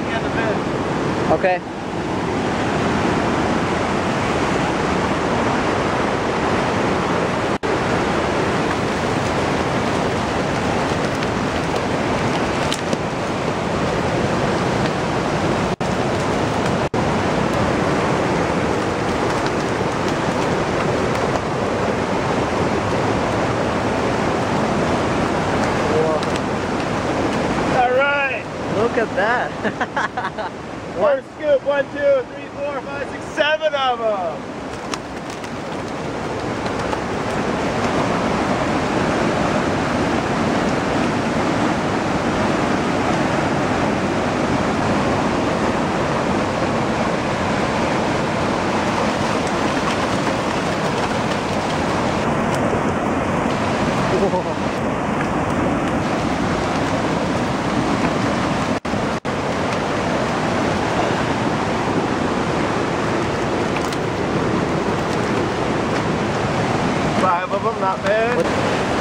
back in the bed. Okay. Look at that. One scoop. One, two, three, four, five, six, seven five of them, not bad. What?